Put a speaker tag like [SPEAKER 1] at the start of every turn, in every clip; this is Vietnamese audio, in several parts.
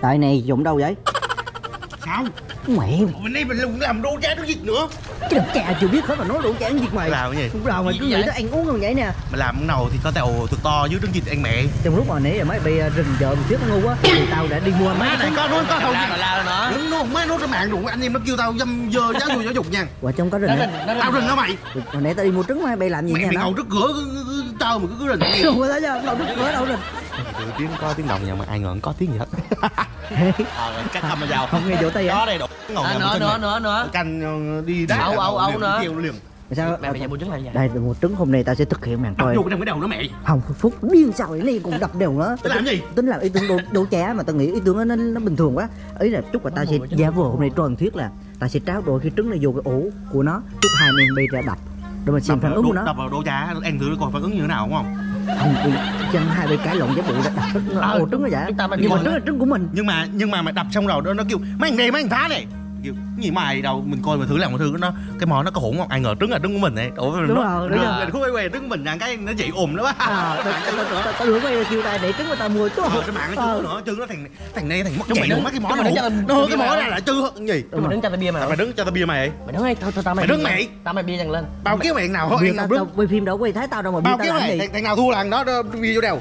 [SPEAKER 1] Tại này dụng đâu vậy?
[SPEAKER 2] sao
[SPEAKER 1] Mẹ.
[SPEAKER 2] Mình đây mình làm- làm đô cha nó dịch nữa.
[SPEAKER 1] Cái đàn cha chưa biết hết mà nói đủ chán việc mày.
[SPEAKER 2] Làm cái gì?
[SPEAKER 1] Lúc đầu mày cứ nghĩ nó ăn uống không vậy nè.
[SPEAKER 2] Mà làm cái nào thì có tàu thật to dưới trứng vịt ăn mẹ.
[SPEAKER 1] Trong lúc mà nãy máy bị rừng vợ một trước nó ngu quá Thì tao đã đi mua mấy
[SPEAKER 2] má này có nói có không?
[SPEAKER 3] La rồi la rồi nó
[SPEAKER 2] Đứng nó má nó trên mạng đụng anh em nó kêu tao dâm dơ giáo dục giáo dục nha.
[SPEAKER 1] Quả trong có rừng hả?
[SPEAKER 2] tao rừng đó mày?
[SPEAKER 1] Hồi nãy tao đi mua trứng mà bay làm gì nha
[SPEAKER 2] mày
[SPEAKER 1] nó?
[SPEAKER 2] ngồi trước cửa tao mà cứ nghe
[SPEAKER 1] Không có chưa, ngồi trước cửa đâu rồi
[SPEAKER 2] Từ tiếng có tiếng động nhà mà ai ngờ có tiếng gì hết. Ờ cắt cầm mà vào.
[SPEAKER 1] Không nghe vỗ tay
[SPEAKER 2] có đây đủ ngồi
[SPEAKER 3] À,
[SPEAKER 2] ngồi
[SPEAKER 3] nữa nữa
[SPEAKER 2] này.
[SPEAKER 3] nữa nữa.
[SPEAKER 2] Canh ờ, đi đá
[SPEAKER 3] Ấu, ấu, ấu nữa.
[SPEAKER 1] Sao?
[SPEAKER 3] mẹ mày mua trứng làm gì
[SPEAKER 1] Đây một trứng hôm nay tao sẽ thực hiện màn coi.
[SPEAKER 2] vô trong cái đầu nó mẹ.
[SPEAKER 1] Không, Phúc điên sao vậy này cũng đập đều nữa.
[SPEAKER 2] Tao làm gì?
[SPEAKER 1] Tính làm ý tưởng đồ, đồ chả mà tao nghĩ ý tưởng nó, nó, bình thường quá. Ý là chút là tao sẽ giả vờ hôm nay tròn thuyết là Tao sẽ tráo đổi khi trứng này vô cái ổ của nó Chút hai anh em bay ra đập. Rồi mình xem phản ứng của nó.
[SPEAKER 2] đập vào đô cha ăn thử coi phản ứng như thế nào đúng không
[SPEAKER 1] Không, đi chân hai bay cái lộn cái bụi đập trứng nó
[SPEAKER 3] Ờ,
[SPEAKER 1] ổ trứng nó vậy
[SPEAKER 3] chúng ta mà
[SPEAKER 1] Nhưng mà trứng là trứng của mình.
[SPEAKER 2] Nhưng mà nhưng mà mày đập xong rồi nó, nó kêu mấy thằng này mấy thằng phá này kêu cái gì mày đâu? Mình coi mà thử làm một thứ nó cái món nó có hỗn không? Ai ngờ trứng là trứng của mình này.
[SPEAKER 1] Đúng rồi, đúng
[SPEAKER 2] mình-
[SPEAKER 1] rồi.
[SPEAKER 2] mình khúc quay quay trứng của mình ăn cái nó chị ùm đó quá
[SPEAKER 1] À, tao- tao- tao- tao- tao đuổi quay kêu tay để trứng mà tao mua chút
[SPEAKER 2] Ờ, trên mạng nó
[SPEAKER 1] Ờ.
[SPEAKER 2] chưa nữa trứng nó thành thành này thành mất chạy
[SPEAKER 3] đứng-
[SPEAKER 2] mất cái món nó
[SPEAKER 3] tao-
[SPEAKER 2] nó cái
[SPEAKER 3] tao
[SPEAKER 2] món ra là chưa gì?
[SPEAKER 3] Mày đứng cho tao bia mày.
[SPEAKER 2] Mày đứng cho tao bia mày.
[SPEAKER 3] Mày đứng thôi thôi tao
[SPEAKER 2] Mày đứng mày.
[SPEAKER 3] tao mày bia dần lên.
[SPEAKER 2] Bao kéo mày nào ăn nào
[SPEAKER 1] tao, tao
[SPEAKER 2] đứng
[SPEAKER 1] quay phim đâu quay thấy tao đâu mà bia
[SPEAKER 2] bao
[SPEAKER 1] tao làm
[SPEAKER 2] mày thằng, thằng nào thua là thằng đó bia vô đầu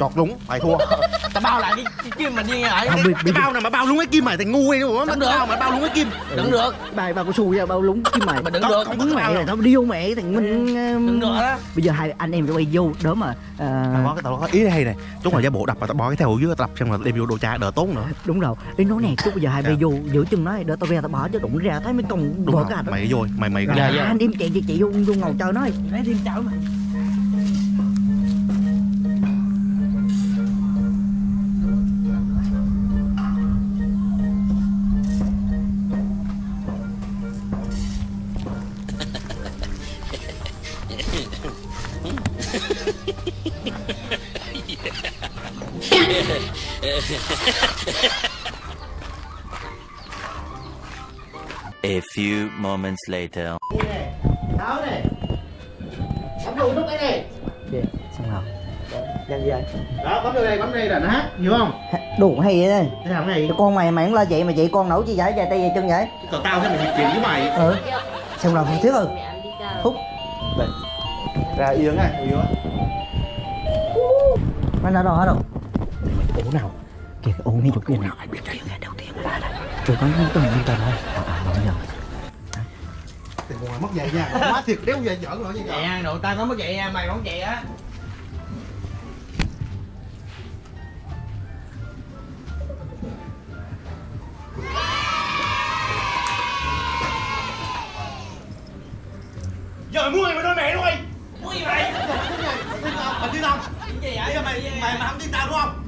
[SPEAKER 2] chọt đúng mày thua
[SPEAKER 3] tao bao lại cái cái kim mà đi lại.
[SPEAKER 1] Không, bia,
[SPEAKER 2] cái bao nào mà bao luôn cái kim mày thành ngu ấy mà
[SPEAKER 3] Không được.
[SPEAKER 2] bao mà bao luôn cái kim.
[SPEAKER 3] Đừng được.
[SPEAKER 1] Bài bao cao su ra bao lúng kim mày.
[SPEAKER 3] Mà đừng
[SPEAKER 2] Không,
[SPEAKER 3] được.
[SPEAKER 2] không.
[SPEAKER 1] Đúng mẹ này tao đi vô mẹ thằng Minh
[SPEAKER 3] đừng được á.
[SPEAKER 1] Bây giờ hai anh em quay vô đỡ mà
[SPEAKER 2] tao có cái tao có ý hay này. Chúng là giả bộ đập mà tao bỏ cái theo dưới tao đập xong rồi đem vô đồ cha đỡ tốn nữa.
[SPEAKER 1] Đúng rồi. Ý nói nè chút bây giờ hai bay
[SPEAKER 2] Dạ.
[SPEAKER 1] vô giữ chân nó đỡ tao ra tao bỏ cho đụng ra thấy mấy công
[SPEAKER 2] đúng
[SPEAKER 1] vợ
[SPEAKER 2] rồi.
[SPEAKER 1] cả đó
[SPEAKER 2] mày vô mày mày
[SPEAKER 3] Dạ, dạ.
[SPEAKER 1] anh em chạy chạy chạy vô vô ngồi chờ nó lấy thêm chảo mà
[SPEAKER 4] A few moments later.
[SPEAKER 2] tháo này bấm luôn nút cái này.
[SPEAKER 1] Kìa, xong rồi. Nhanh gì vậy?
[SPEAKER 2] đó bấm vô đây bấm đây là nó hát hiểu không?
[SPEAKER 1] Đồ hay vậy đây?
[SPEAKER 2] Thế làm cái này?
[SPEAKER 1] Cái con mày mày cũng la vậy mà chị con nấu chi vậy? Dài tay dài chân vậy?
[SPEAKER 2] Còn tao thế mày chuyện với mày.
[SPEAKER 1] Ừ. Xong rồi Thiết ơi Phúc
[SPEAKER 2] ra yên này yên
[SPEAKER 1] Mày đã đâu hết đâu
[SPEAKER 2] ổ nào?
[SPEAKER 1] Kìa cái ôn ngay chỗ kia nào Ai biết đây? Là đầu tiên. Đây Rồi có những tuần như tao nói Nói giờ
[SPEAKER 2] thì còn mất dạy nha quá thiệt đéo về giỡn nữa như
[SPEAKER 3] vậy
[SPEAKER 2] vậy
[SPEAKER 3] nha đội tao có mất vậy nha mày không vậy á
[SPEAKER 2] giờ mua mày nói mẹ thôi
[SPEAKER 3] mua gì mày
[SPEAKER 2] mày tin không
[SPEAKER 3] gì vậy
[SPEAKER 2] mày mày mà không tin tao đúng không?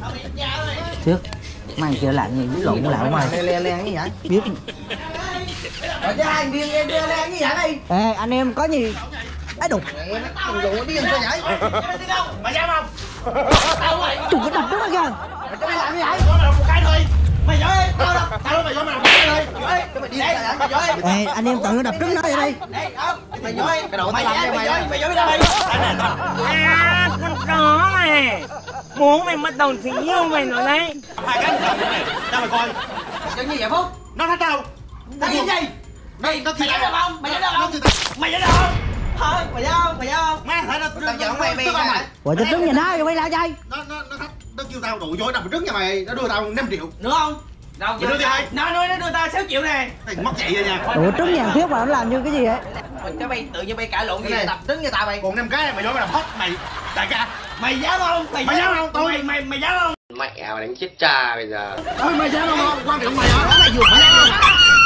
[SPEAKER 3] Tao bị cha rồi
[SPEAKER 1] Thiết Mày chưa làm gì? Lộn lạo mày. Le le le như vậy? Biết.
[SPEAKER 3] Ở cho hai viên em đưa lên như vậy đi?
[SPEAKER 1] Ê anh em có gì? Ấy đục.
[SPEAKER 3] Đồ điên sao vậy?
[SPEAKER 2] Mày dám không?
[SPEAKER 3] Tao mày
[SPEAKER 1] Chủ cái đập đó kìa
[SPEAKER 3] cho mày làm như vậy?
[SPEAKER 2] Mày làm một cái thôi.
[SPEAKER 3] Mày giỏi đi. Tao đâu
[SPEAKER 2] tao nói mày nói mày làm một cái thôi.
[SPEAKER 3] Giỏi cho mày đi đây mày giỏi đi
[SPEAKER 1] Ê anh em tự nó đập trứng nó vậy đi
[SPEAKER 3] Đây, không, mày giỏi cái đầu mày giỏi mày giỏi mày giỏi đâu? Mày
[SPEAKER 5] À, con chó này Bố mày bắt đầu tình yêu mày rồi đấy.
[SPEAKER 2] Hai cái này. Cho mày coi.
[SPEAKER 3] Cho như vậy Phúc?
[SPEAKER 2] Nó thách tao.
[SPEAKER 3] Tao gì gì
[SPEAKER 2] mày nó
[SPEAKER 3] Mày dám được không? Mày dám được không?
[SPEAKER 2] mày dám được không?
[SPEAKER 3] Thôi, mày dám không? Mày dám không?
[SPEAKER 2] má thấy nó
[SPEAKER 3] Tao giỡn mày, mày
[SPEAKER 2] không
[SPEAKER 3] mày.
[SPEAKER 2] mày
[SPEAKER 1] Ủa cho trứng nhà nó rồi quay lại chơi
[SPEAKER 2] nó nó nó thách nó kêu tao đủ dối đập trứng nhà mày nó đưa tao 5 triệu.
[SPEAKER 3] Nữa không? Đâu,
[SPEAKER 2] Mày đưa ai?
[SPEAKER 3] Nó nói nó đưa tao 6 triệu nè.
[SPEAKER 2] Thằng mất chạy rồi nha.
[SPEAKER 1] Ủa trứng nhà Thiết mà nó làm như cái gì vậy?
[SPEAKER 3] Cái bay tự nhiên bay cãi lộn gì
[SPEAKER 2] Cái này.
[SPEAKER 3] đập trứng cho tao mày.
[SPEAKER 2] Còn năm cái mày nói mày làm hết mày đại ca
[SPEAKER 3] Mày dám không?
[SPEAKER 2] Mày dám không? Tôi-
[SPEAKER 3] Mày, mày, mày dám không?
[SPEAKER 6] mẹ mày đánh chết cha bây giờ
[SPEAKER 2] thôi mày dám không quan trọng mày hả mày vừa phải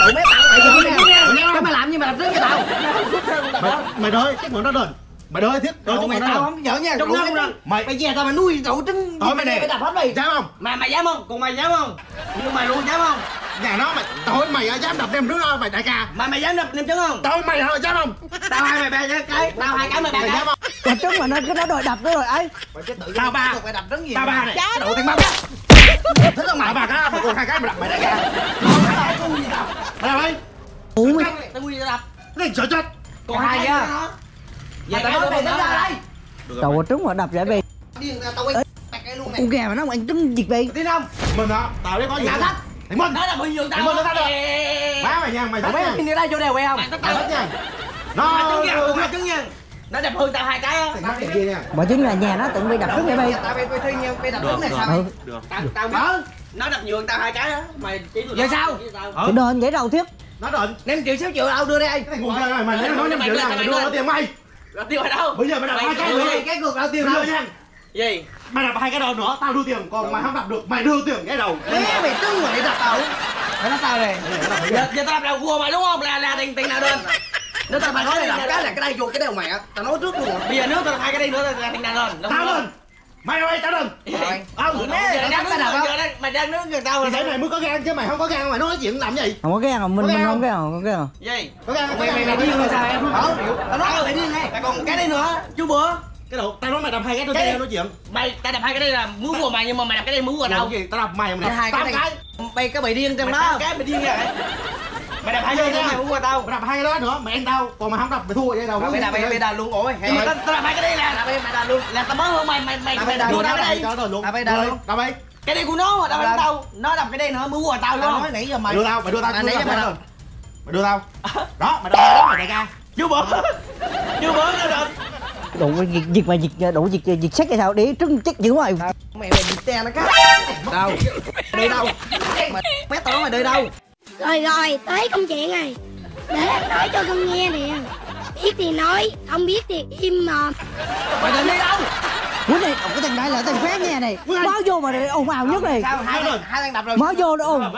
[SPEAKER 3] Tụi mấy tặng mày
[SPEAKER 2] Mày
[SPEAKER 3] dám
[SPEAKER 2] dám
[SPEAKER 3] nè
[SPEAKER 2] không?
[SPEAKER 3] Cái mày làm như mày đập trứng cho tao
[SPEAKER 2] mày mày đợi chiếc mượn nó đền mày đợi thiết chiếc
[SPEAKER 3] mày tao không giỡn nha
[SPEAKER 2] Trong năm
[SPEAKER 3] cái-
[SPEAKER 2] rồi. Mày-
[SPEAKER 3] Mày về tao mày nuôi đậu trứng
[SPEAKER 2] Thôi mày nè.
[SPEAKER 3] Mày đập hết đi
[SPEAKER 2] dám không
[SPEAKER 3] Mà mày dám không? Còn mày dám không? Nhưng mày luôn dám không?
[SPEAKER 2] nhà nó mày thôi mày dám đập đem đứa đó mày đại ca
[SPEAKER 3] Mà mày dám đập nem trứng không?
[SPEAKER 2] thôi mày dám không
[SPEAKER 3] Tao hai mày ba cái Tao hai cái mày ba
[SPEAKER 2] mày
[SPEAKER 3] cái
[SPEAKER 2] dám không
[SPEAKER 1] Còn trứng mà nó cái nó đòi đập nó rồi ấy.
[SPEAKER 3] Tao ba. Mày đập trứng gì?
[SPEAKER 2] Tao ba này.
[SPEAKER 3] Cái độ tiền ba cái Thích không
[SPEAKER 2] tao
[SPEAKER 3] mày
[SPEAKER 2] ba cái mày còn hai cái mày đập mày
[SPEAKER 3] gì đập
[SPEAKER 2] mày làm đi.
[SPEAKER 1] Ủa. Mày
[SPEAKER 3] Tao quy tao đập.
[SPEAKER 2] Cái này sợ chết?
[SPEAKER 3] Còn hai cái Giờ tao nói mày tao ra đây
[SPEAKER 1] Đầu trứng mà đập vậy về
[SPEAKER 3] Điên ra tao quay cái luôn này
[SPEAKER 1] con gà mà nó ăn trứng vịt vậy?
[SPEAKER 3] Tin không
[SPEAKER 2] mình đó tao đấy có gì?
[SPEAKER 3] Thách.
[SPEAKER 2] thì mình
[SPEAKER 3] nó là bị nhường
[SPEAKER 2] thì
[SPEAKER 3] tao
[SPEAKER 2] mình nó thách rồi má mày nha mày thách nha.
[SPEAKER 3] kia đây vô đều quay không?
[SPEAKER 2] Mày thách nha.
[SPEAKER 3] Nó
[SPEAKER 2] nó
[SPEAKER 3] trứng nó trứng nhân nó đẹp hơn tao hai cái á.
[SPEAKER 2] Thì
[SPEAKER 1] mà chính là nhà nó tự bị đập trứng vậy bay
[SPEAKER 3] tao bị thi nhau bị đập trứng này. Sao
[SPEAKER 1] ừ.
[SPEAKER 2] được
[SPEAKER 3] tao tao biết. Nó đập nhường tao hai cái á. Mày chỉ giờ sao?
[SPEAKER 1] cái đền vậy đâu thiết
[SPEAKER 2] nó định
[SPEAKER 3] năm triệu sáu triệu đâu đưa đây
[SPEAKER 2] cái thằng ngu này mày nói năm triệu nào mày đưa nó tiền mày.
[SPEAKER 3] Rồi tiêu ở đâu?
[SPEAKER 2] Bây giờ mày đập hai cái nữa.
[SPEAKER 3] cái cuộc đâu tiêu
[SPEAKER 2] đưa
[SPEAKER 3] đâu
[SPEAKER 2] nha
[SPEAKER 3] gì?
[SPEAKER 2] Mày đập hai cái đầu nữa tao đưa tiền còn mày không đập được mày đưa tiền cái đầu.
[SPEAKER 3] Mẹ mày mà để đập tao. Mày nói tao này giờ giờ tao đập đầu cua mày đúng không? Là là tiền tiền nào đơn nếu tao mày nói là đập cái là cái đây vô cái đầu mày á. Tao nói trước luôn rồi. Bây giờ nếu tao hai cái đây nữa là tiền nào đơn
[SPEAKER 2] tao đừng mày ơi tao đừng.
[SPEAKER 3] Rồi.
[SPEAKER 2] Tao
[SPEAKER 3] Mẹ,
[SPEAKER 2] đừng
[SPEAKER 3] mày đang
[SPEAKER 2] mày
[SPEAKER 3] giờ đang mày đang đứng gần tao rồi
[SPEAKER 2] thế mày mới có gan chứ mày không có gan mày nói chuyện làm gì?
[SPEAKER 1] Không có cái nào mình
[SPEAKER 2] Có
[SPEAKER 1] mình không
[SPEAKER 2] không?
[SPEAKER 1] cái nào không cái nào
[SPEAKER 3] gì?
[SPEAKER 2] Có gan
[SPEAKER 3] mày mày mày điên rồi sao em? Không tao nói mày điên này còn cái đây nữa chú bữa.
[SPEAKER 2] Cái đầu tao nói mày đập hai cái tôi tao nói chuyện.
[SPEAKER 3] Mày tao đập hai cái đây là múa của mày nhưng mà mày đập cái đây múa của tao.
[SPEAKER 2] đâu gì? Tao đập mày mày
[SPEAKER 3] Mày
[SPEAKER 2] đập
[SPEAKER 3] hai cái. mày cái bị điên trong đó. cái bị điên vậy mày đập hai cái đây mày của tao
[SPEAKER 2] mày đập hai cái đó nữa. Mày ăn tao. Còn mày không đập mày thua vậy đâu
[SPEAKER 3] mày đập mày đập luôn. Ôi nhưng mà tao tao đập hai cái đây là đập mày đập luôn. Là tao mới hơn mày mày mày mày đập
[SPEAKER 2] đưa luôn
[SPEAKER 3] Đập đây, đập luôn.
[SPEAKER 2] đập đây
[SPEAKER 3] cái đây của nó mà đập tao. Nó đập cái đây nữa múa của tao luôn. Nói nãy giờ
[SPEAKER 2] mày
[SPEAKER 3] mày
[SPEAKER 2] đưa tao mày đưa tao
[SPEAKER 3] À,
[SPEAKER 2] đưa
[SPEAKER 3] nãy
[SPEAKER 2] tao
[SPEAKER 3] giờ mày
[SPEAKER 2] mày
[SPEAKER 3] đập.
[SPEAKER 2] mày đưa tao. Đó mày đập hai đó mày đại ca
[SPEAKER 3] chú bữa chú bữa nó đập.
[SPEAKER 1] Đủ vịt vịt mà vịt đủ vịt vịt xét hay sao? Để trứng chắc dữ
[SPEAKER 3] mẹ mày bị te nó cắt đâu đi đâu mày mét tao. Mày đi đâu
[SPEAKER 7] Rồi rồi, tới công chuyện này Để anh nói cho con nghe nè. Biết thì nói, không biết thì im mồm.
[SPEAKER 3] Mày định đi đâu.
[SPEAKER 1] Quýnh này cái thằng này là thằng phép nha này. Báo vô mà ồn ào nhất này.
[SPEAKER 3] Sao? Hai thằng hai thằng đập rồi.
[SPEAKER 1] Báo vô nó ồn.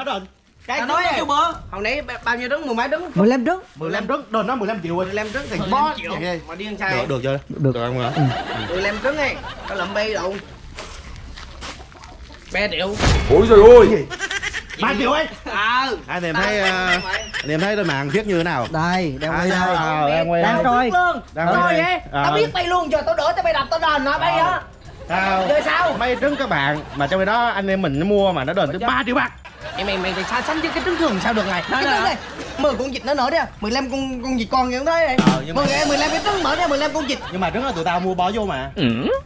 [SPEAKER 3] Cái tao nói chú bữa hồi nãy bao nhiêu trứng mười mấy trứng
[SPEAKER 1] 15 trứng
[SPEAKER 2] 15 trứng đền nó 15 triệu rồi.
[SPEAKER 3] 15 trứng thì
[SPEAKER 2] Bó,
[SPEAKER 3] 15 triệu. mà điên sao?
[SPEAKER 2] Được được chưa?
[SPEAKER 1] Được.
[SPEAKER 2] được. Không ạ
[SPEAKER 3] 15 trứng này tao lụm bi đụng 3 triệu
[SPEAKER 2] ba triệu ấy
[SPEAKER 3] ờ
[SPEAKER 2] anh em thấy ờ, anh em thấy trên mạng viết như thế nào?
[SPEAKER 1] Đây đang quay
[SPEAKER 2] À,
[SPEAKER 1] đây.
[SPEAKER 2] à, đang quay
[SPEAKER 1] đang
[SPEAKER 2] đây.
[SPEAKER 1] coi
[SPEAKER 3] luôn
[SPEAKER 2] Đang đây.
[SPEAKER 3] vậy
[SPEAKER 2] Ờ.
[SPEAKER 3] tao biết bay luôn giờ tao đỡ tao bay đập tao đền nó bay á
[SPEAKER 2] sao
[SPEAKER 3] Chơi sao?
[SPEAKER 2] mấy trứng các bạn mà trong khi đó anh em mình nó mua mà nó đền tới 3 triệu bạc
[SPEAKER 3] mày mày mày thì so sánh với cái trứng thường sao được này? Cái trứng này 10 con vịt nó nữa đi 15 con con vịt con như thế này.
[SPEAKER 2] Ờ, nhưng mà-
[SPEAKER 3] 10 15 cái trứng mở ra 15 con vịt.
[SPEAKER 2] Nhưng mà trứng là tụi tao mua bỏ vô mà.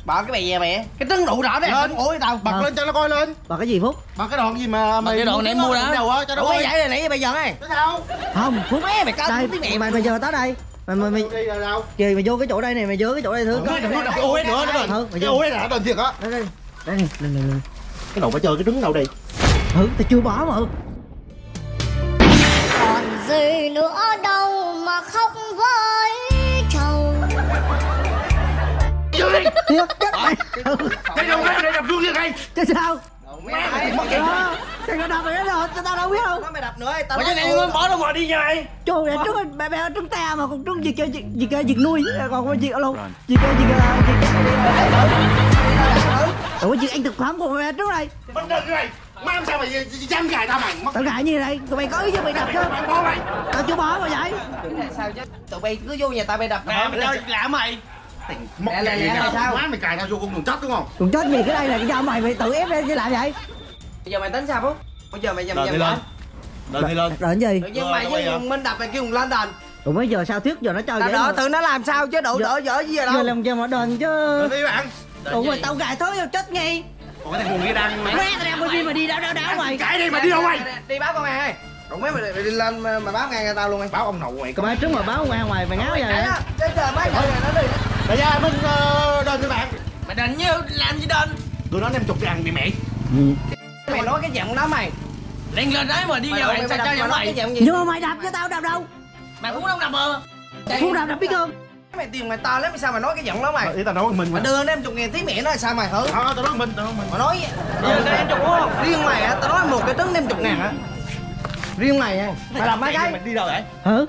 [SPEAKER 3] Bỏ cái bè mẹ cái trứng đủ rõ đây
[SPEAKER 2] Lên.
[SPEAKER 3] ủa tao
[SPEAKER 2] bật
[SPEAKER 1] Ờ.
[SPEAKER 2] lên cho nó coi lên.
[SPEAKER 1] Và cái gì phúc?
[SPEAKER 2] Bằng cái đoạn gì mà mày
[SPEAKER 3] cái đoạn này mua đó.
[SPEAKER 2] đầu á cho nó coi.
[SPEAKER 3] cái giải này nãy bây giờ này
[SPEAKER 2] Cái sao?
[SPEAKER 1] Không phúc.
[SPEAKER 3] Mẹ mày cao
[SPEAKER 1] đây
[SPEAKER 3] tiếng mẹ
[SPEAKER 1] mày mày giờ tới đây. Mày mày mày
[SPEAKER 2] đi rồi đâu.
[SPEAKER 1] Kì mày vô cái chỗ đây này mày vô cái chỗ đây
[SPEAKER 2] nói nói cái OS nữa
[SPEAKER 1] Ừ, mày
[SPEAKER 2] cái. OS là đền thiệt á.
[SPEAKER 1] Đây đây đây
[SPEAKER 2] cái đầu phải chơi cái trứng đâu đi
[SPEAKER 1] ừ tao chưa bỏ mà. Ừ
[SPEAKER 7] Còn gì nữa đâu mà khóc với chầu
[SPEAKER 1] thiệt chết mày Ừ,
[SPEAKER 2] cái đầu ra để đập luôn như đây
[SPEAKER 1] chứ sao?
[SPEAKER 3] Mẹ mày mất
[SPEAKER 1] Đó, thằng nó đập mày đó rồi tao đâu biết đâu.
[SPEAKER 3] Nó mày đập nữa tao nói này muốn bỏ đâu mà đi vậy
[SPEAKER 1] trời ơi trứng mẹ mẹ trứng ta mà còn gì kia gì gì kia việc nuôi. Còn gì gì kia gì kia là gì kia ủa gì anh thực phẩm của mẹ trứng này
[SPEAKER 2] mình cái này má làm sao mày chăn gài tao mày? Mất
[SPEAKER 1] tao gại như này tụi mày có ý cho mày đập chứ
[SPEAKER 2] mày bỏ mày.
[SPEAKER 1] Tao chưa bỏ mà vậy.
[SPEAKER 3] Sao chứ? Tụi bay cứ vô nhà tao bay đập
[SPEAKER 2] Mẹ mày chơi
[SPEAKER 3] lạ mày.
[SPEAKER 2] Mất
[SPEAKER 3] Lẹ, lẹ,
[SPEAKER 2] cái
[SPEAKER 3] lẹ
[SPEAKER 2] gì
[SPEAKER 3] sao?
[SPEAKER 2] má mày cài tao vô con đường chết đúng không?
[SPEAKER 1] Còn chết gì? Cái đây là cái do mày mày tự ép lên chứ làm vậy.
[SPEAKER 3] Bây giờ mày tính sao phúc bây giờ mày dầm
[SPEAKER 2] đền
[SPEAKER 3] dầm
[SPEAKER 2] đi lên. Đền đi lên.
[SPEAKER 1] Rồi cái gì
[SPEAKER 3] tự nhiên
[SPEAKER 2] Rồi,
[SPEAKER 3] mày với
[SPEAKER 2] giờ?
[SPEAKER 3] minh đập mày kêu mình lên đền.
[SPEAKER 1] Rồi bây giờ sao thuyết giờ nó cho
[SPEAKER 3] tao
[SPEAKER 1] vậy? mà-
[SPEAKER 3] tự nó làm sao chứ đổ
[SPEAKER 1] Giờ-
[SPEAKER 3] đỡ dở gì ở
[SPEAKER 1] giờ
[SPEAKER 3] đâu
[SPEAKER 1] làm cho mà đền chứ.
[SPEAKER 2] Đền đi bạn.
[SPEAKER 1] Ủa mà tao gài thôi tao chết ngay
[SPEAKER 2] còn cái thằng nguồn kia đang mày
[SPEAKER 1] Mẹ tao đang bên đi mà đi đảo đảo đảo mày
[SPEAKER 2] cái đi mà đi đâu mày?
[SPEAKER 3] Đi báo công an ơi đụng mấy mày đi, đi lên mà báo ngay tao luôn mày
[SPEAKER 2] báo ông nội mày
[SPEAKER 1] có ba trứng mà báo qua ngoài mày ngáo vậy?
[SPEAKER 3] tới giờ mấy người này nó đi.
[SPEAKER 2] Đại gia mình ờ, đền cho bạn.
[SPEAKER 3] Mày đền như làm gì đền?
[SPEAKER 2] Tụi nó năm chục ngàn bị mẹ.
[SPEAKER 3] Mày nói cái giọng đó mày.
[SPEAKER 5] Lên lên đấy mà đi
[SPEAKER 3] mày mày
[SPEAKER 5] sao
[SPEAKER 3] đập
[SPEAKER 5] cho
[SPEAKER 3] mày
[SPEAKER 5] mày.
[SPEAKER 3] giọng gì?
[SPEAKER 1] Nhưng mà mày đập cho tao đập đâu.
[SPEAKER 5] Mày cũng không đập mà?
[SPEAKER 1] Không đập đập biết không
[SPEAKER 3] mày tiền mày to lắm sao mày nói cái giọng đó mày?
[SPEAKER 2] Ý tao nói mình
[SPEAKER 3] mày
[SPEAKER 2] mà
[SPEAKER 3] đưa nó em chục ngàn tí mẹ nó là sao mày hử
[SPEAKER 2] ờ tao nói mình tao nói mình.
[SPEAKER 3] Mà nói em chục đúng không riêng mày á tao nói một cái trứng em chục ngàn á. Riêng mày nha mày làm mấy cái.
[SPEAKER 2] mày đi đâu vậy?
[SPEAKER 1] Hử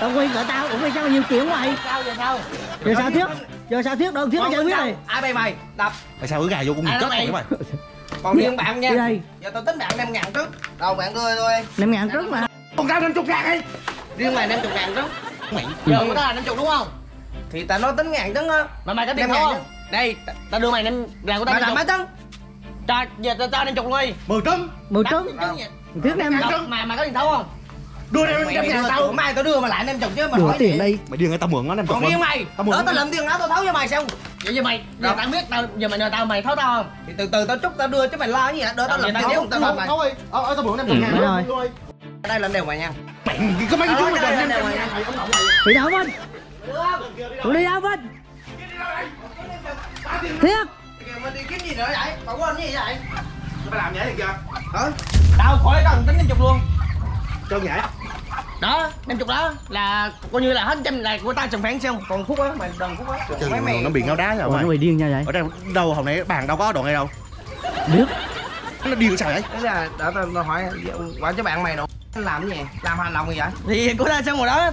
[SPEAKER 1] tao quay gọi tao cũng phải sao nhiều chuyện mày.
[SPEAKER 3] Sao giờ sao
[SPEAKER 1] giờ sao thuyết? giờ sao thuyết đâu? Thuyết nó giải quyết này
[SPEAKER 3] ai bay mày? Đập.
[SPEAKER 2] Mày sao ứ gà vô
[SPEAKER 5] nói
[SPEAKER 2] chết
[SPEAKER 5] mày?
[SPEAKER 2] mày?
[SPEAKER 3] Còn riêng bạn nha.
[SPEAKER 1] Đây.
[SPEAKER 3] Giờ tao tính bạn năm ngàn trước. Đâu bạn cười thôi.
[SPEAKER 1] Năm ngàn trứng mà.
[SPEAKER 2] Con tao năm chục ngàn đi.
[SPEAKER 3] Riêng mày năm chục ngàn trước.
[SPEAKER 2] Mày
[SPEAKER 5] giờ của ta là năm chục đúng không
[SPEAKER 3] thì tao nói tính ngàn trứng á
[SPEAKER 5] mà mày có tiền
[SPEAKER 3] Năm
[SPEAKER 5] không đây ta- tao đưa mày năm là của tao
[SPEAKER 3] mày
[SPEAKER 5] năm
[SPEAKER 3] làm mấy trứng
[SPEAKER 5] cho giờ tao tao năm chục luôn đi.
[SPEAKER 2] Mười trứng.
[SPEAKER 1] Mười năm
[SPEAKER 2] Ngàn
[SPEAKER 5] Đắp,
[SPEAKER 2] trứng.
[SPEAKER 5] mà mày có tiền thấu không?
[SPEAKER 2] Đưa em
[SPEAKER 3] mày
[SPEAKER 2] trăm
[SPEAKER 3] mày
[SPEAKER 2] ngàn tao
[SPEAKER 3] tao. mai tao đưa mày lại em chục chứ mà
[SPEAKER 1] đưa
[SPEAKER 3] hỏi
[SPEAKER 1] tiền đây.
[SPEAKER 2] Mày điên người tao mượn nó em chục
[SPEAKER 3] còn riêng mày.
[SPEAKER 2] Tao mượn
[SPEAKER 3] đó
[SPEAKER 2] nó.
[SPEAKER 3] tao lượm tiền đó tao thấu cho mày xong vậy giờ mày giờ tao biết tao giờ mày nhờ tao mày thấu tao không? Thì từ từ tao chúc tao đưa chứ mày lo cái gì vậy đỡ tao làm
[SPEAKER 2] tao
[SPEAKER 3] tao làm mày.
[SPEAKER 2] không ơi ờ ờ, tao mượn em chục ngàn
[SPEAKER 1] rồi.
[SPEAKER 3] đây làm đều mày nha.
[SPEAKER 2] Mày có mấy cái
[SPEAKER 3] Tao
[SPEAKER 2] chú mày
[SPEAKER 3] đây
[SPEAKER 2] em
[SPEAKER 3] là đều
[SPEAKER 2] ngàn
[SPEAKER 3] mày.
[SPEAKER 2] mày ông nội
[SPEAKER 1] đi đâu anh tụi đi đâu anh thiệt.
[SPEAKER 3] Mày đi kiếm gì nữa vậy mà quên gì vậy
[SPEAKER 2] phải làm vậy thì kìa
[SPEAKER 3] hả tao khỏi cần tính năm chục luôn.
[SPEAKER 2] Cho vậy.
[SPEAKER 3] Đó năm chục đó là coi như là hết trăm là của tao trồng phán xong còn phút á mày đần phút á. Mấy mày
[SPEAKER 2] nó bị ngáo đá rồi
[SPEAKER 1] Ủa, nó
[SPEAKER 2] mày
[SPEAKER 1] bị điên nha vậy?
[SPEAKER 2] Ở đây đâu hồi nãy bàn đâu có đoạn này đâu.
[SPEAKER 1] Biết.
[SPEAKER 2] Nó điên sao vậy?
[SPEAKER 3] Thế là đã tao hỏi hỏi cho bạn mày đâu anh làm cái gì? Làm hành lòng gì vậy? Thì của tao xong rồi đó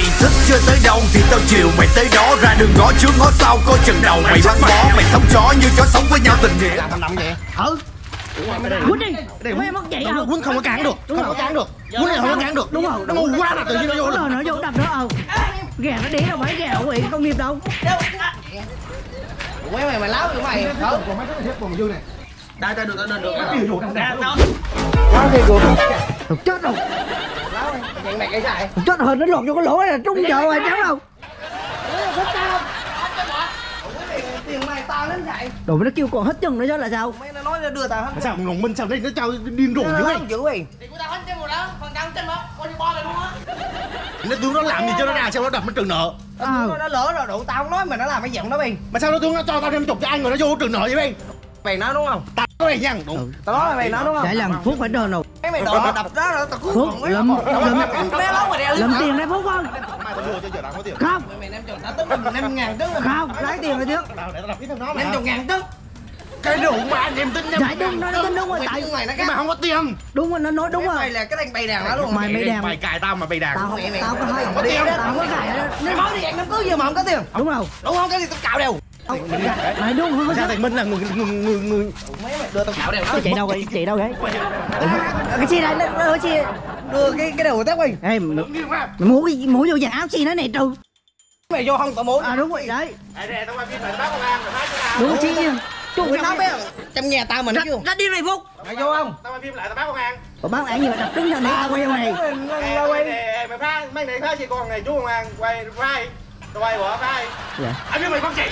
[SPEAKER 8] Mày thích chơi tới đâu thì tao chiều mày tới đó Ra đường ngõ trước ngõ sau coi chừng đầu mày bắn bó Mày sống chó như chó sống với nhau. Tình nghĩa.
[SPEAKER 3] Vậy?
[SPEAKER 1] Ừ quýnh đi. Mấy mất vậy không?
[SPEAKER 2] quýnh không có cản được không có cản được. Quýnh này không có cản được.
[SPEAKER 1] Đúng rồi.
[SPEAKER 2] Nó ngu quá là tự nhiên nó vô
[SPEAKER 1] rồi nó vô đập nữa ờ ghè nó đi đâu phải ghè đâu bị công nghiệp đâu.
[SPEAKER 3] Mấy mày mày láo của mày? Hả?
[SPEAKER 2] còn mấy cái thiết còn dư này
[SPEAKER 3] tao tao được tao được được
[SPEAKER 2] ví dụ trong
[SPEAKER 3] tao
[SPEAKER 2] đó
[SPEAKER 3] tao
[SPEAKER 1] Tôi chết rồi.
[SPEAKER 3] Láo mày nhận mày cái
[SPEAKER 1] Tôi chết rồi nó lọt vô cái lỗ này là trúng giờ rồi cháu đâu?
[SPEAKER 3] Mày
[SPEAKER 1] rồi nó kêu còn hết chân nữa chứ là sao?
[SPEAKER 3] Mấy nó nói nó đưa tao hết
[SPEAKER 2] sao ngồng minh sao đây nó cho điên rồ dữ vậy?
[SPEAKER 3] dữ vậy. Thì của tao hết chân rồi đó phần trăm chân đó coi như bo mày luôn á.
[SPEAKER 2] Nó tướng nó làm gì cho nó ra sao nó đập nó trừ nợ?
[SPEAKER 1] Ờ.
[SPEAKER 3] nó lỡ rồi đủ tao không nói mà nó làm cái giọng đó bi
[SPEAKER 2] mà sao nó tướng nó cho tao thêm chục cho ăn rồi nó vô trừ nợ vậy bay
[SPEAKER 3] mày nói đúng không?
[SPEAKER 2] Tao này nha đúng.
[SPEAKER 3] Tao nói là mày nói đúng không?
[SPEAKER 1] Để làm phúc phải đền đâu
[SPEAKER 3] mấy mày đòi đập đó rồi tao lắm mà đeo
[SPEAKER 1] lâm tiền đây phúc không không.
[SPEAKER 3] Mày năm ngàn rồi
[SPEAKER 1] không lấy tiền rồi trước.
[SPEAKER 2] Tao để tao đập ít hơn nó mà.
[SPEAKER 3] Năm chục ngàn trước
[SPEAKER 2] cái rượu mà anh em tính
[SPEAKER 1] Dạ, đúng, nó- nó tính đúng rồi,
[SPEAKER 3] Mày
[SPEAKER 1] tại-
[SPEAKER 3] mày nó
[SPEAKER 2] cái mà không có tiền.
[SPEAKER 1] Đúng rồi nó nói đúng
[SPEAKER 3] mày
[SPEAKER 1] rồi.
[SPEAKER 3] là cái đánh bày đàn đó luôn.
[SPEAKER 1] Mày mày đàn.
[SPEAKER 2] Mày cài tao mà bày đàn.
[SPEAKER 1] Tao
[SPEAKER 3] mày-
[SPEAKER 1] tao có
[SPEAKER 3] Không có tiền.
[SPEAKER 1] tao có đó
[SPEAKER 3] mày nói đi ăn đám cưới giờ mà không có tiền.
[SPEAKER 1] Đúng không
[SPEAKER 3] đúng không? Cái gì tao cạo đều
[SPEAKER 1] mày đúng không
[SPEAKER 2] sao. Thằng minh là người người người người
[SPEAKER 3] mấy mày đưa tao đều
[SPEAKER 1] cái chị đâu vậy? Chị đâu vậy? Cái chị này? Nó nó chị
[SPEAKER 3] đưa cái cái đầu tép đi
[SPEAKER 1] ê mày mày mua cái mua vô dàn áo chị nó này trừ
[SPEAKER 3] mày vô không tao muốn
[SPEAKER 1] à đúng rồi đấy.
[SPEAKER 2] Tao tao mày
[SPEAKER 1] đúng chị nha
[SPEAKER 3] Tụi
[SPEAKER 1] chung
[SPEAKER 3] nó bé trong nhà tao mà nó kêu.
[SPEAKER 1] ra đi này phúc
[SPEAKER 3] mày vô không?
[SPEAKER 2] Tao qua phim lại tao báo công an.
[SPEAKER 1] Còn bác anh như vậy đập trứng cho này tao quay mày
[SPEAKER 2] mày này mày phá mấy này phá gì con này chú công an quay phai tao quay bỏ phai
[SPEAKER 1] dạ.
[SPEAKER 2] Anh biết mày con chị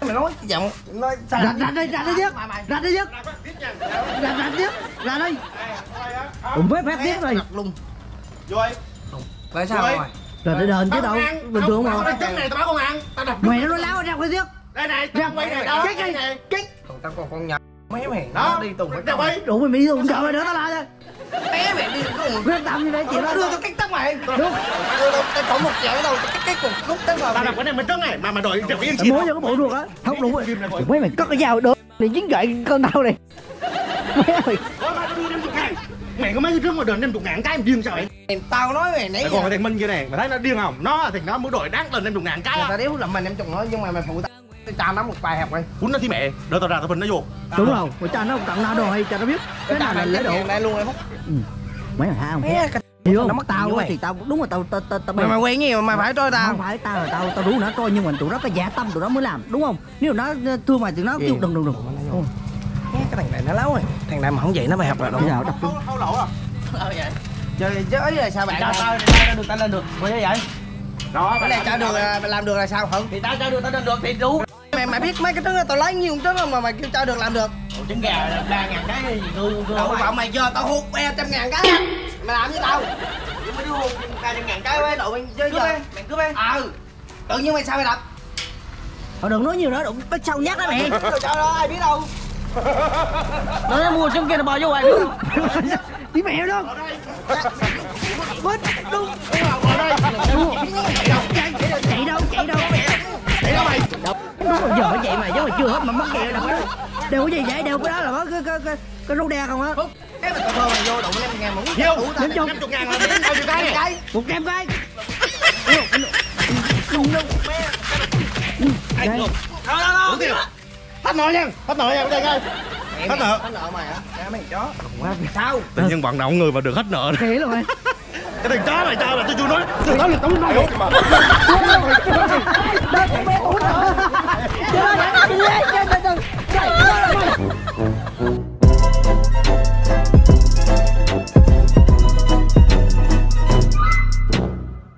[SPEAKER 3] mày nói giọng nói sao
[SPEAKER 1] ra ra đây ra đây trước ra đây trước ra ra trước ra đây. Cũng mới phép tiếp rồi.
[SPEAKER 3] Luôn.
[SPEAKER 2] Rồi
[SPEAKER 3] tại sao
[SPEAKER 2] Rồi.
[SPEAKER 3] rồi
[SPEAKER 1] để đền chứ đâu. bình thường mà.
[SPEAKER 2] cái này tao báo công an tao đập
[SPEAKER 1] mày nó nói láo ra quay trước
[SPEAKER 2] đây này
[SPEAKER 1] ra
[SPEAKER 2] quay này đó.
[SPEAKER 1] Cái
[SPEAKER 2] cái
[SPEAKER 1] cái
[SPEAKER 2] này.
[SPEAKER 1] cái
[SPEAKER 3] còn tao còn con nhỏ. Mấy mày
[SPEAKER 2] đó.
[SPEAKER 3] nó đi tùng
[SPEAKER 2] tao quay
[SPEAKER 1] đủ mày bị dùng chờ mày nữa tao la
[SPEAKER 3] bé mày đi tùng
[SPEAKER 1] quyết tâm như đấy chị
[SPEAKER 3] nó
[SPEAKER 1] đó
[SPEAKER 3] đưa tao cắt tóc mày.
[SPEAKER 1] Đúng
[SPEAKER 3] đưa tao tao còn một triệu đâu tao cắt cái cục khúc tới vào
[SPEAKER 2] tao đập cái này mình trứng này mà mà đòi đập yên chi
[SPEAKER 1] múa cho cái bộ ruột á không đúng rồi mấy mày cất cái dao được để dính gậy con tao này mấy mày.
[SPEAKER 2] Mày có mấy cái trứng mà đền năm chục ngàn cái em điên sao vậy
[SPEAKER 3] tao nói mày nãy
[SPEAKER 2] mày còn cái thằng minh kia này mày thấy nó điên không? Nó thì nó muốn đội đáng lên năm chục ngàn cái
[SPEAKER 3] người
[SPEAKER 2] á
[SPEAKER 3] ta đéo làm mày em chồng nói nhưng mà mày phụ tao tao cho nó một bài học rồi
[SPEAKER 2] cuốn nó thì mẹ. Đỡ tao ra tao phình nó vô.
[SPEAKER 1] Đúng rồi mày cho nó tặng nào đồ hay cho nó biết cái nào là lễ độ?
[SPEAKER 3] đây luôn em phúc
[SPEAKER 1] mấy mày tha không?
[SPEAKER 3] Cái- nó
[SPEAKER 1] không?
[SPEAKER 3] mất
[SPEAKER 1] tao
[SPEAKER 3] tiền
[SPEAKER 1] á
[SPEAKER 3] với
[SPEAKER 1] thì tao đúng là tao tao tao tao
[SPEAKER 3] mày mày quen gì mà mày phải trôi tao.
[SPEAKER 1] Không phải tao là tao tao đúng nó coi nhưng mà tụi nó có giả tâm tụi nó mới làm đúng không? Nếu nó thương mày tụi nó kêu đừng đừng đừng.
[SPEAKER 3] Cái thằng này nó láo rồi. Thằng này mà không vậy nó bài học là đúng.
[SPEAKER 1] Giờ đập
[SPEAKER 2] không không lỗ à
[SPEAKER 3] vậy. Chơi chứ là sao bạn
[SPEAKER 5] Tao
[SPEAKER 3] tao
[SPEAKER 5] tao tao được tao lên được. Bởi vậy.
[SPEAKER 2] đó
[SPEAKER 3] cái này tao được mày làm được là sao hử
[SPEAKER 5] Thì tao tao được tao lên được thì đủ.
[SPEAKER 3] Mày mày biết mấy cái trứng tao lấy nhiều trứng mà mày kêu tao được làm được.
[SPEAKER 5] Ủa, trứng gà là ba ngàn cái gì gư
[SPEAKER 3] đâu
[SPEAKER 5] mày.
[SPEAKER 3] bảo mày giờ tao hút ba trăm ngàn cái. Mày làm với tao.
[SPEAKER 5] Chứ mới hôn ba trăm ngàn cái với
[SPEAKER 3] đội mình chơi
[SPEAKER 5] Cướp đi, mày cướp đi.
[SPEAKER 3] ừ. Tự nhiên mày sao mày đập
[SPEAKER 1] Thôi đừng nói nhiều nữa đụng bắt sau nhát đó mẹ
[SPEAKER 3] Trời ơi ai biết đâu.
[SPEAKER 5] Nó mua trứng kia nó bỏ vô ai biết không?
[SPEAKER 1] tí mẹ đó quýt đúng chạy chạy giờ phải chạy mà chứ mà chưa hết mà mất kẹo đập đó. Đều cái gì vậy? Đều cái đó là có cái cái cái cái râu đe không á?
[SPEAKER 3] Cái mà tao mày vô đụng năm ngàn mà tao
[SPEAKER 1] năm chục.
[SPEAKER 2] năm chục ngàn là bao nhiêu cái này
[SPEAKER 3] cái
[SPEAKER 1] một trăm cái. Đúng đúng Đây.
[SPEAKER 5] Thôi thôi thôi.
[SPEAKER 2] đủ tiền hết nợ nha. Hết nợ nha đây coi. Hết nợ
[SPEAKER 3] hết nợ mày hả? Mẹ mày chó. Sao?
[SPEAKER 2] Tự nhiên vận động người mà được hết nợ
[SPEAKER 1] kỹ luôn em
[SPEAKER 2] cái thằng chó mày cho là tôi chưa nói. Tôi nói. Là tôi nói.
[SPEAKER 1] Đó đừng đừng đừng đừng